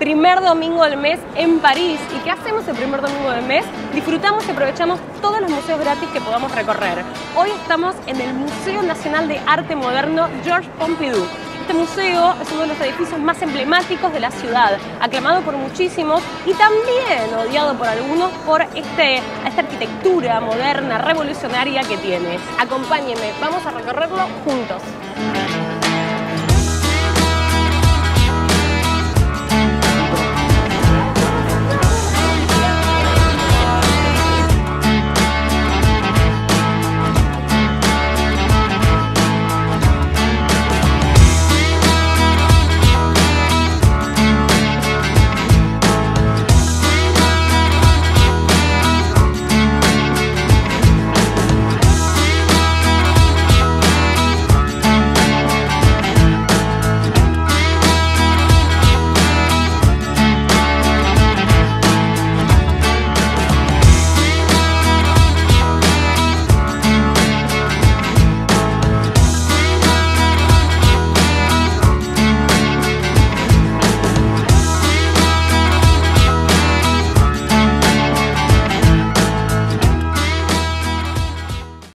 primer domingo del mes en París. ¿Y qué hacemos el primer domingo del mes? Disfrutamos y aprovechamos todos los museos gratis que podamos recorrer. Hoy estamos en el Museo Nacional de Arte Moderno Georges Pompidou. Este museo es uno de los edificios más emblemáticos de la ciudad, aclamado por muchísimos y también odiado por algunos por este, esta arquitectura moderna, revolucionaria que tiene. Acompáñenme, vamos a recorrerlo juntos.